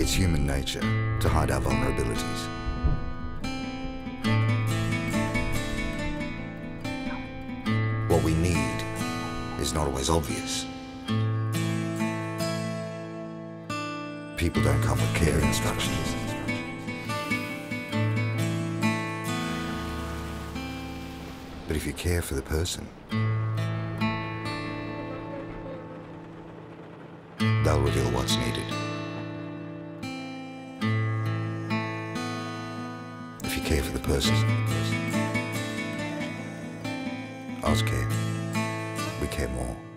It's human nature to hide our vulnerabilities. What we need is not always obvious. People don't come with care instructions. But if you care for the person, they'll reveal what's needed. If you care for the person, Ozcare. We care more.